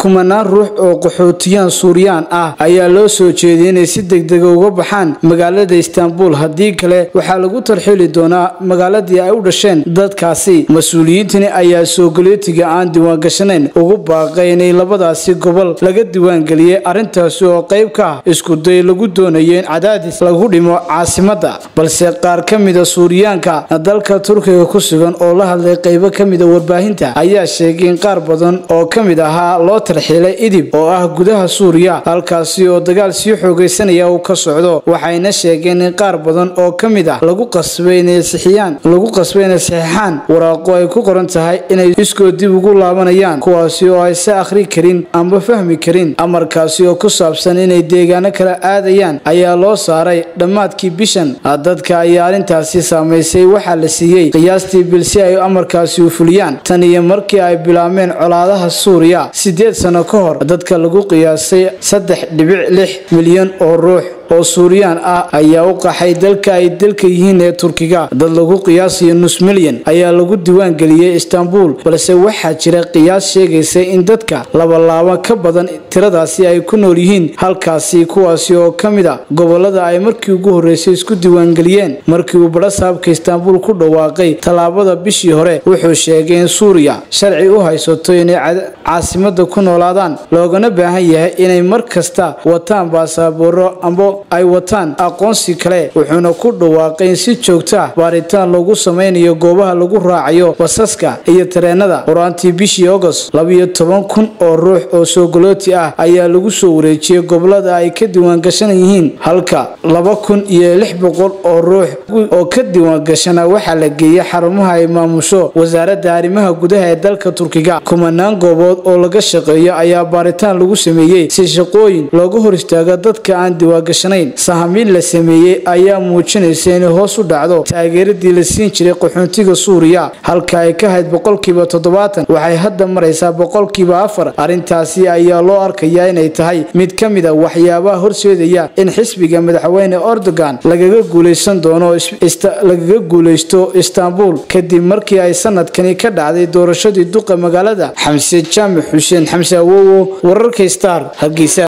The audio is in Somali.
kumanaan ruux oo qaxootiyaan suuriyaan ah. Ayaa loo soo jeediyay inay si degdega uga baxaan magaalada istaanbul haddii kale waxaa lagu tarxili doonaa magaaladii ay u dhasheen dadkaasi. Mas'uuliyiintani ayaa soogaleetiga aan diiwaangashanayn. Ugu baaqay inay labadaasi gobol laga diiwaangeliyey arrintaasi oo qayb ka ah iskuday lagu doonayo in cadaadis lagu dhimo caasimadda balse qaar ka mida suuriyaanka dalka turkiga ku sugan oo la hadlay qaybo ka mida warbaahinta ayaa sheegay in qaar badan oo ka mid ahaa loo tarxiilay idib oo ah gudaha suuriya halkaasi oo dagaal sii xoogaysanaya uu ka socdo waxayna sheegeen in qaar badan oo ka mid ah lagu qasbay inay sixiyaan lagu qasbay inay saxiixaan waraaqo ay ku qoran tahay inay iskoo dib ugu laabanayaan kuwaasi oo ayse akhri karin amba fahmi karin amarkaasi oo ku saabsan inay deegaano kala aadayaan ayaa loo saaray dhammaadkii bishan. Dadka ayaa arrintaasi saamaysay waxaa la siiyey qiyaastii bil si ay amarkaasi u fuliyaan. Tan iyo markii ay bilaabmeen colaadaha suuriya sideed sano ka hor dadka lagu qiyaasay saddex dhibic lix milyan oo ruux oo suuriyaan ah ayaa u qaxay dalka ay dalka yihiin ee turkiga. Dad lagu qiyaasayo nus milyan ayaa lagu diiwaangeliyey istaanbul balse waxaa jira qiyaas sheegaysa in dadka labalaaba ka badan tiradaasi ay ku nool yihiin halkaasi kuwaasi oo ka mid a gobollada ay markii ugu horreysay isku diiwaangeliyeen. Markii uu badhasaabka istaanbul ku dhawaaqay tallaabada bishii hore wuxuu sheegay in suuriya sharci u haysato inay caasimada ku noolaadaan. Loogana baahan yahay inay mar kasta wataan baasabooro ay wataan aqoonsi kale wuxuuna ku dhawaaqay in si joogta baaritaan lagu samaynayo goobaha lagu raacayo basaska iyo tareenada. Horaantii bishii agost labiyo toban kun oo ruux oo soogolooti ah ayaa lagu soo wareejiyey gobollada ay ka diiwaangashan yihiin halka laba kun iyo lix boqol oo ruux oo ka diiwaangashana waxaa la geeyey xarumaha ay maamusho. Wasaaradda arrimaha gudaha ee dalka turkiga kumanaan goobood oo laga shaqeeyo ayaa baaritaan lagu sameeyey si shaqooyin looga hor istaago dadka aan diiwaangashan sahamiin la sameeyey ayaa muujinaysa inay hoos u dhacdo taageeradii la siin jiray qaxoontiga suuriya. Halka ay ka hayd boqolkiiba toddobaatan waxay hadda maraysaa boqolkiiba afar. Arrintaasi ayaa loo arkayaa inay tahay mid ka mid a waxyaabaha horseedaya in xisbiga madaxweyne erdogan lagaga guulaysan doono lagaga guulaysto istaanbul kadib markii ay sanadkani ka dhacday doorashadii duqa magaalada xamse jaamac xuseen xamse awowo wararka star hargeysa